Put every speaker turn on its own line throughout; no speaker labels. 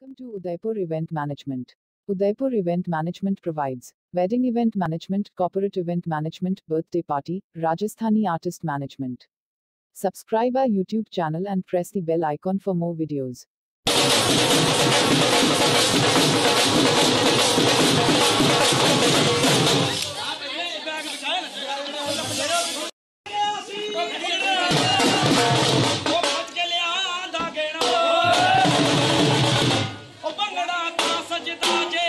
Welcome to Udaipur Event Management. Udaipur Event Management provides wedding event management, corporate event management, birthday party, Rajasthani artist management. Subscribe our YouTube channel and press the bell icon for more videos.
ਤਾਂ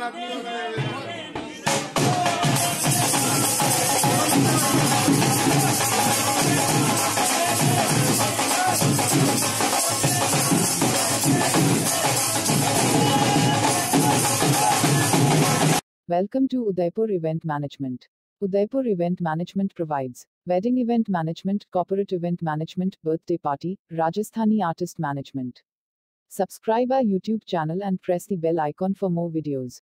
Welcome to Udaipur Event Management. Udaipur Event Management provides wedding event management, corporate event management, birthday party, Rajasthani artist management. Subscribe our YouTube channel and press the bell icon for more videos.